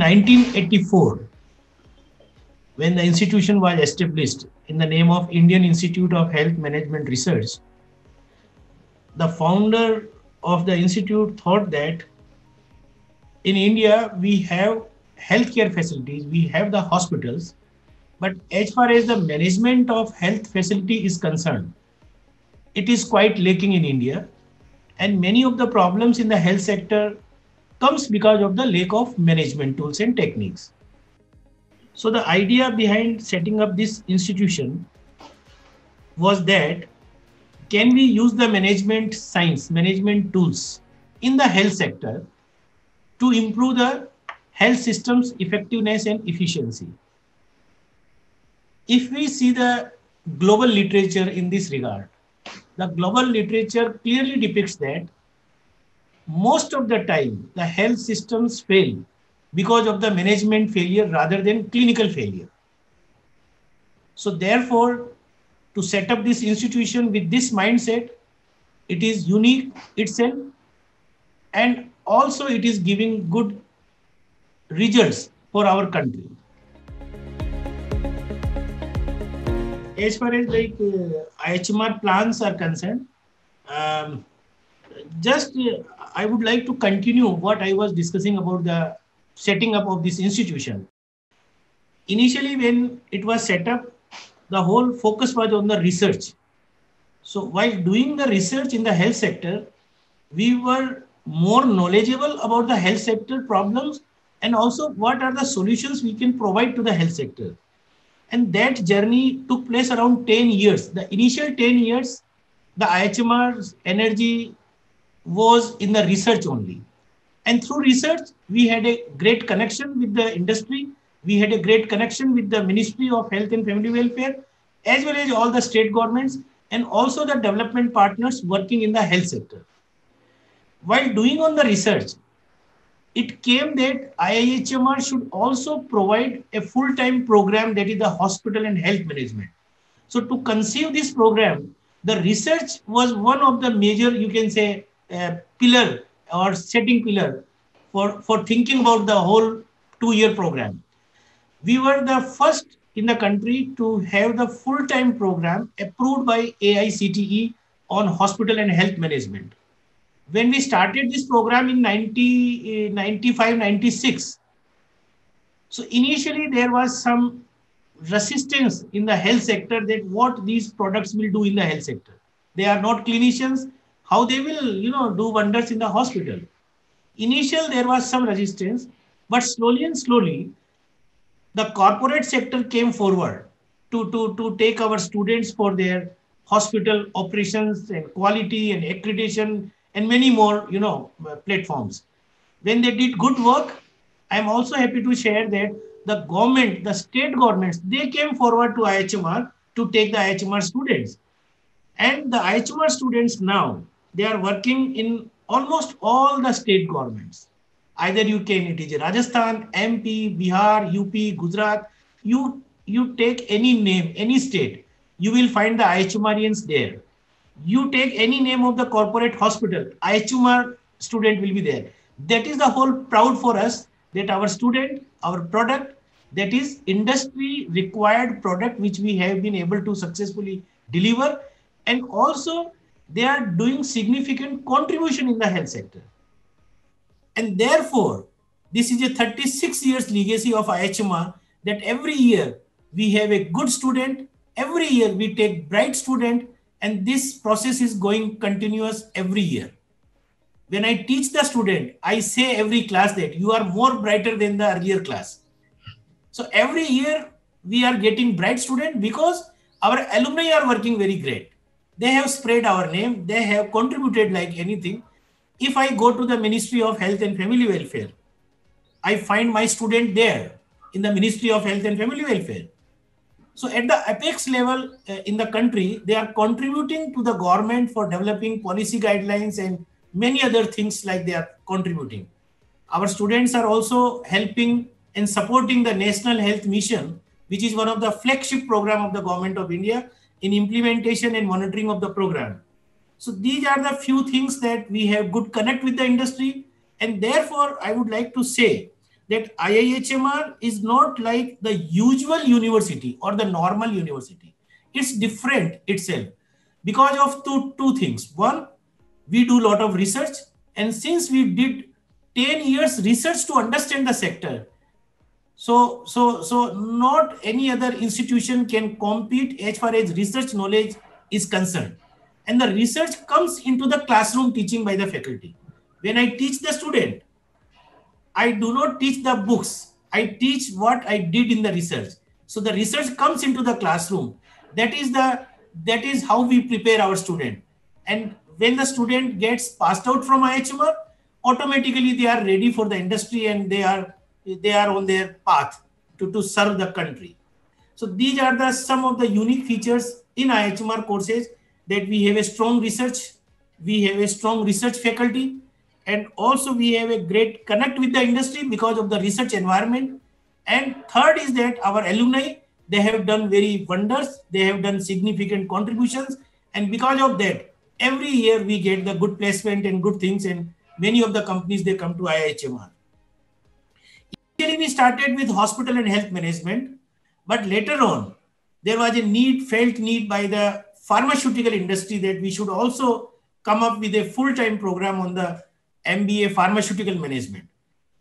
In 1984, when the institution was established in the name of Indian Institute of Health Management Research, the founder of the institute thought that in India we have healthcare facilities, we have the hospitals, but as far as the management of health facility is concerned, it is quite lacking in India. And many of the problems in the health sector comes because of the lack of management tools and techniques. So the idea behind setting up this institution was that can we use the management science, management tools in the health sector to improve the health system's effectiveness and efficiency? If we see the global literature in this regard, the global literature clearly depicts that most of the time the health systems fail because of the management failure rather than clinical failure. So therefore, to set up this institution with this mindset, it is unique itself and also it is giving good results for our country. As far as like uh, IHMR plans are concerned, um, just uh, I would like to continue what I was discussing about the setting up of this institution. Initially, when it was set up, the whole focus was on the research. So while doing the research in the health sector, we were more knowledgeable about the health sector problems and also what are the solutions we can provide to the health sector. And that journey took place around 10 years. The initial 10 years, the IHMR's energy was in the research only. And through research, we had a great connection with the industry. We had a great connection with the Ministry of Health and Family Welfare, as well as all the state governments and also the development partners working in the health sector. While doing on the research, it came that IIHMR should also provide a full-time program that is the hospital and health management. So to conceive this program, the research was one of the major, you can say, pillar or setting pillar for, for thinking about the whole two-year program. We were the first in the country to have the full-time program approved by AICTE on hospital and health management. When we started this program in 90, eh, 95, 96, so initially there was some resistance in the health sector that what these products will do in the health sector. They are not clinicians, how they will you know do wonders in the hospital. Initial there was some resistance but slowly and slowly the corporate sector came forward to to to take our students for their hospital operations and quality and accreditation and many more you know platforms. When they did good work i'm also happy to share that the government the state governments they came forward to ihmr to take the ihmr students. And the ihmr students now they are working in almost all the state governments. Either you can, it is Rajasthan, MP, Bihar, UP, Gujarat. You, you take any name, any state, you will find the IHMRians there. You take any name of the corporate hospital, IHMR student will be there. That is the whole proud for us that our student, our product, that is industry required product which we have been able to successfully deliver and also they are doing significant contribution in the health sector. And therefore, this is a 36 years legacy of IHMR that every year we have a good student, every year we take bright student, and this process is going continuous every year. When I teach the student, I say every class that you are more brighter than the earlier class. So every year we are getting bright student because our alumni are working very great they have spread our name. They have contributed like anything. If i go to the ministry of health and family welfare i find my student there in the ministry of health and family welfare. So at the apex level uh, in the country they are contributing to the government for developing policy guidelines and many other things like they are contributing. Our students are also helping and supporting the national health mission which is one of the flagship program of the government of india in implementation and monitoring of the program. So these are the few things that we have good connect with the industry. And therefore, I would like to say that IIHMR is not like the usual university or the normal university. It's different itself because of two, two things. One, we do a lot of research. And since we did 10 years research to understand the sector, so, so, so not any other institution can compete as far as research knowledge is concerned. And the research comes into the classroom teaching by the faculty. When I teach the student, I do not teach the books. I teach what I did in the research. So the research comes into the classroom. That is the that is how we prepare our student. And when the student gets passed out from IHMR, automatically they are ready for the industry and they are they are on their path to, to serve the country. So these are the some of the unique features in IHMR courses that we have a strong research, we have a strong research faculty, and also we have a great connect with the industry because of the research environment. And third is that our alumni, they have done very wonders, they have done significant contributions, and because of that, every year we get the good placement and good things, and many of the companies they come to IHMR. Initially, we started with hospital and health management, but later on, there was a need, felt need by the pharmaceutical industry that we should also come up with a full-time program on the MBA pharmaceutical management.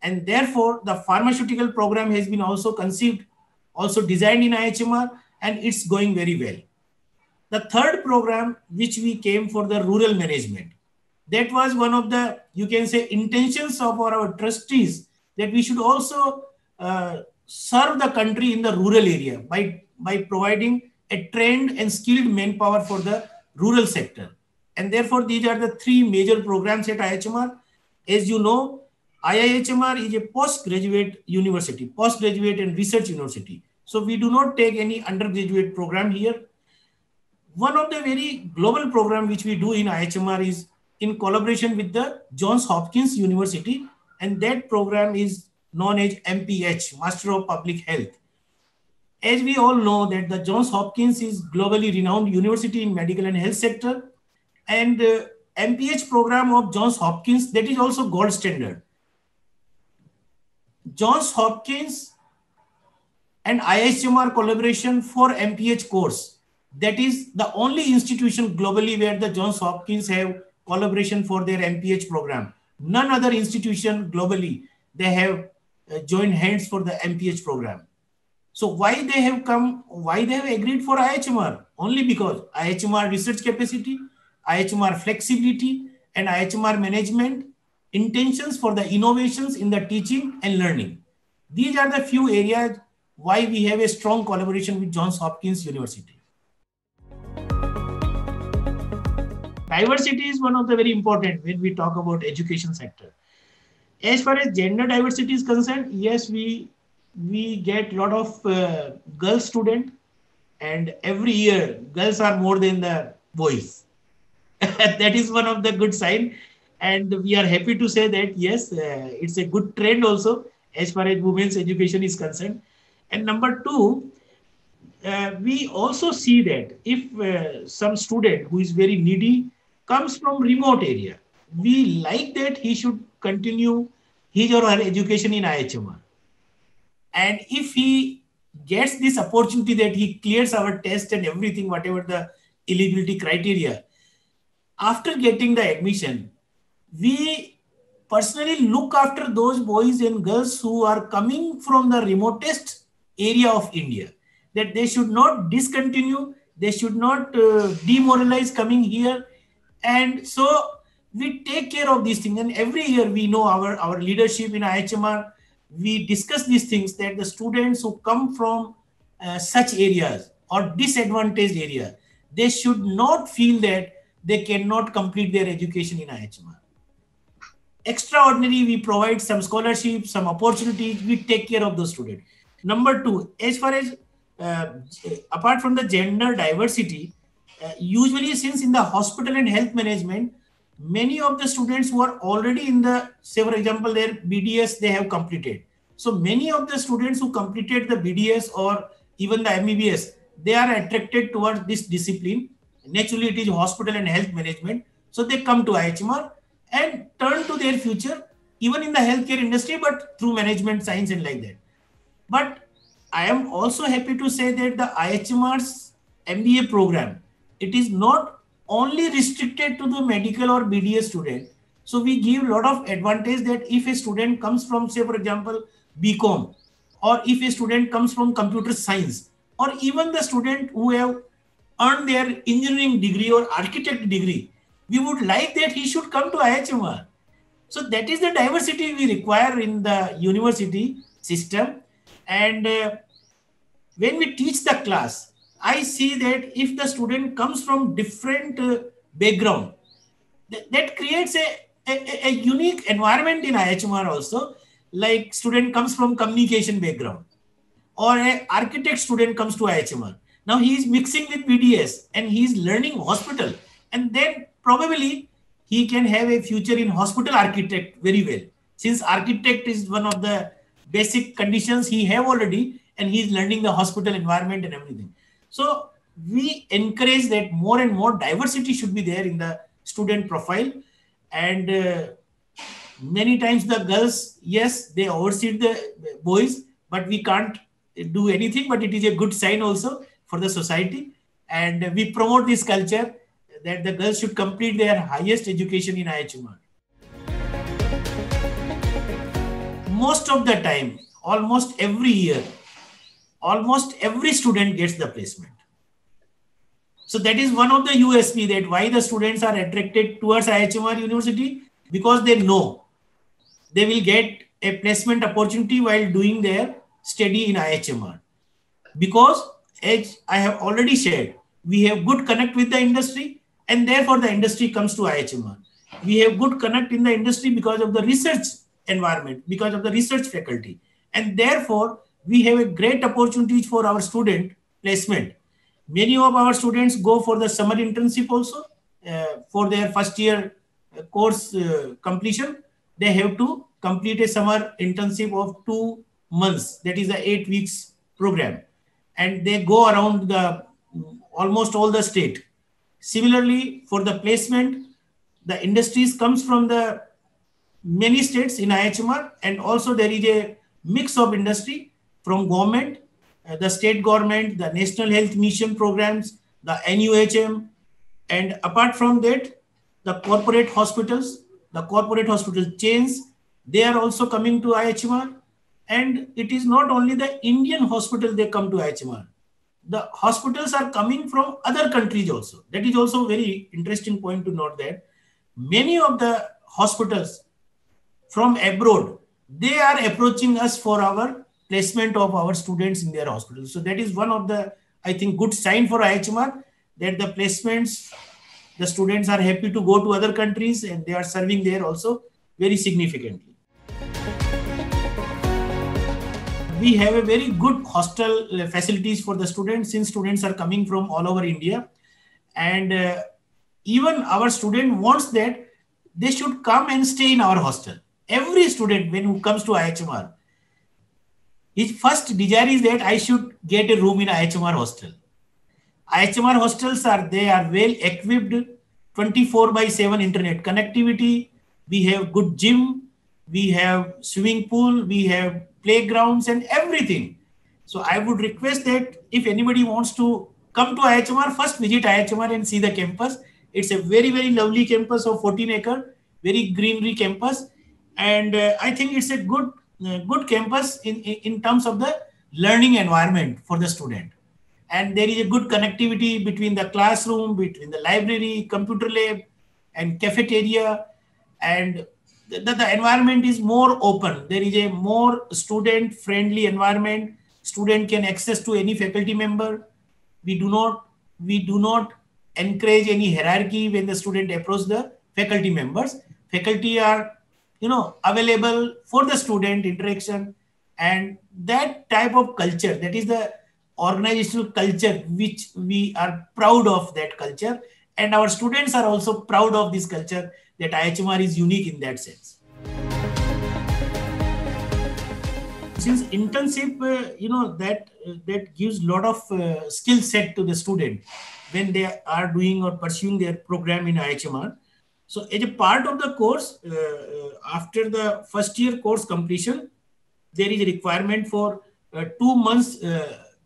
And therefore, the pharmaceutical program has been also conceived, also designed in IHMR, and it's going very well. The third program, which we came for the rural management, that was one of the, you can say, intentions of our, our trustees that we should also uh, serve the country in the rural area by, by providing a trained and skilled manpower for the rural sector. And therefore, these are the three major programs at IHMR. As you know, IIHMR is a postgraduate university, postgraduate and research university. So we do not take any undergraduate program here. One of the very global program which we do in IHMR is in collaboration with the Johns Hopkins University and that program is known as MPH, Master of Public Health. As we all know that the Johns Hopkins is globally renowned university in medical and health sector, and uh, MPH program of Johns Hopkins that is also gold standard. Johns Hopkins and IHMR collaboration for MPH course. That is the only institution globally where the Johns Hopkins have collaboration for their MPH program. None other institution globally, they have uh, joined hands for the MPH program. So why they have come, why they have agreed for IHMR? Only because IHMR research capacity, IHMR flexibility, and IHMR management intentions for the innovations in the teaching and learning. These are the few areas why we have a strong collaboration with Johns Hopkins University. Diversity is one of the very important when we talk about education sector. As far as gender diversity is concerned yes we we get a lot of uh, girl student and every year girls are more than the boys. That is one of the good sign. And we are happy to say that yes uh, it's a good trend also as far as women's education is concerned. And number two uh, we also see that if uh, some student who is very needy comes from remote area. We like that he should continue his or her education in IHMR. And if he gets this opportunity that he clears our test and everything, whatever the eligibility criteria, after getting the admission, we personally look after those boys and girls who are coming from the remotest area of India, that they should not discontinue, they should not uh, demoralize coming here and so we take care of these things. And every year we know our, our leadership in IHMR, we discuss these things that the students who come from uh, such areas or disadvantaged area, they should not feel that they cannot complete their education in IHMR. Extraordinary, we provide some scholarships, some opportunities, we take care of the student. Number two, as far as uh, apart from the gender diversity, Uh, usually since in the hospital and health management, many of the students who are already in the, say for example, their BDS, they have completed. So many of the students who completed the BDS or even the MBBS, they are attracted towards this discipline. Naturally, it is hospital and health management. So they come to IHMR and turn to their future even in the healthcare industry, but through management science and like that. But I am also happy to say that the IHMR's MBA program, it is not only restricted to the medical or BDS student. So we give a lot of advantage that if a student comes from, say, for example, BCom, or if a student comes from computer science, or even the student who have earned their engineering degree or architect degree, we would like that he should come to IHMR. So that is the diversity we require in the university system. And uh, when we teach the class, I see that if the student comes from different uh, background, th that creates a, a, a, unique environment in IHMR also. Like student comes from communication background or a architect student comes to IHMR. Now he is mixing with BDS and he is learning hospital. And then probably he can have a future in hospital architect very well. Since architect is one of the basic conditions he have already and he is learning the hospital environment and everything. So we encourage that more and more diversity should be there in the student profile. And uh, many times the girls, yes, they oversee the boys, but we can't do anything, but it is a good sign also for the society. And we promote this culture that the girls should complete their highest education in IHMR. Most of the time, almost every year, almost every student gets the placement. So that is one of the USP that why the students are attracted towards IHMR University because they know they will get a placement opportunity while doing their study in IHMR. Because as I have already shared, we have good connect with the industry and therefore the industry comes to IHMR. We have good connect in the industry because of the research environment, because of the research faculty. And therefore, we have a great opportunity for our student placement. Many of our students go for the summer internship also uh, for their first year uh, course uh, completion. They have to complete a summer internship of two months. That is a eight weeks program. And they go around the almost all the state. Similarly, for the placement, the industries comes from the many states in IHMR and also there is a mix of industry from government, uh, the state government, the National Health Mission programs, the NUHM, and apart from that, the corporate hospitals, the corporate hospital chains, they are also coming to IHMR. And it is not only the Indian hospital they come to IHMR. The hospitals are coming from other countries also. That is also very interesting point to note that many of the hospitals from abroad, they are approaching us for our placement of our students in their hospitals. So that is one of the, I think, good sign for IHMR that the placements, the students are happy to go to other countries and they are serving there also very significantly. we have a very good hostel uh, facilities for the students since students are coming from all over India. And uh, even our student wants that they should come and stay in our hostel. Every student when who comes to IHMR, his first desire is that I should get a room in IHMR hostel. IHMR hostels are they are well equipped 24 by 7 internet connectivity. We have good gym, we have swimming pool, we have playgrounds and everything. So I would request that if anybody wants to come to IHMR, first visit IHMR and see the campus. It's a very, very lovely campus of 14 acre, very greenery campus. And uh, I think it's a good, good campus in, in, terms of the learning environment for the student. And there is a good connectivity between the classroom, between the library, computer lab, and cafeteria. And the, the environment is more open. There is a more student friendly environment. Student can access to any faculty member. We do not we do not encourage any hierarchy when the student approach the faculty members. Faculty are you know available for the student interaction and that type of culture that is the organizational culture which we are proud of that culture and our students are also proud of this culture that IHMR is unique in that sense. Since internship, uh, you know, that uh, that gives lot of uh, skill set to the student when they are doing or pursuing their program in IHMR. So as a part of the course, uh, uh, after the first year course completion, there is a requirement for uh, two months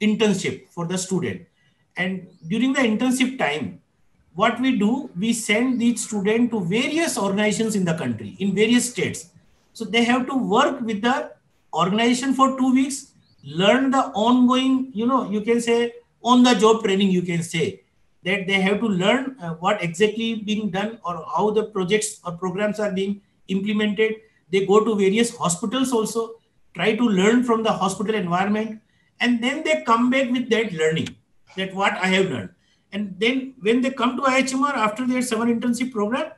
internship for the student. And during the internship time, what we do, we send these students to various organizations in the country, in various states. So they have to work with the organization for two weeks, learn the ongoing, you know, you can say on the job training, you can say that they have to learn uh, what exactly being done or how the projects or programs are being implemented. They go to various hospitals also, try to learn from the hospital environment, and then they come back with that learning, that what I have learned. And then when they come to IHMR after their summer internship program,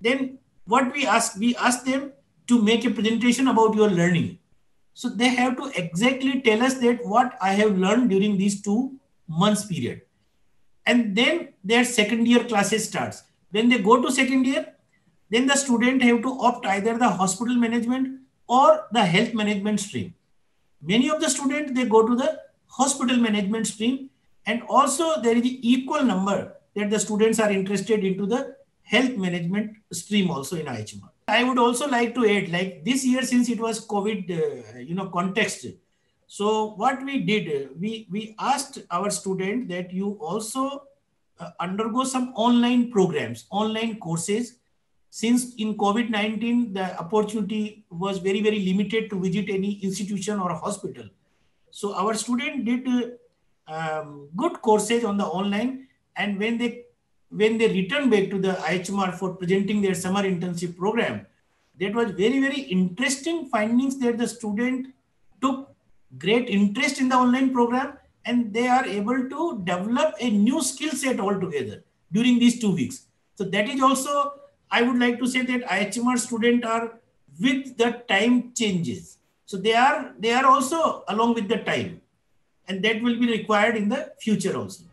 then what we ask, we ask them to make a presentation about your learning. So they have to exactly tell us that what I have learned during these two months period. And then their second year classes starts. When they go to second year, then the student have to opt either the hospital management or the health management stream. Many of the students, they go to the hospital management stream and also there is equal number that the students are interested into the health management stream also in IHMR. I would also like to add, like this year, since it was COVID, uh, you know, context. So what we did, we we asked our student that you also uh, undergo some online programs, online courses. Since in COVID-19, the opportunity was very, very limited to visit any institution or a hospital. So our student did uh, um, good courses on the online. And when they when they returned back to the IHMR for presenting their summer internship program, that was very, very interesting findings that the student took great interest in the online program and they are able to develop a new skill set altogether during these two weeks. So that is also, I would like to say that IHMR students are with the time changes. So they are, they are also along with the time and that will be required in the future also.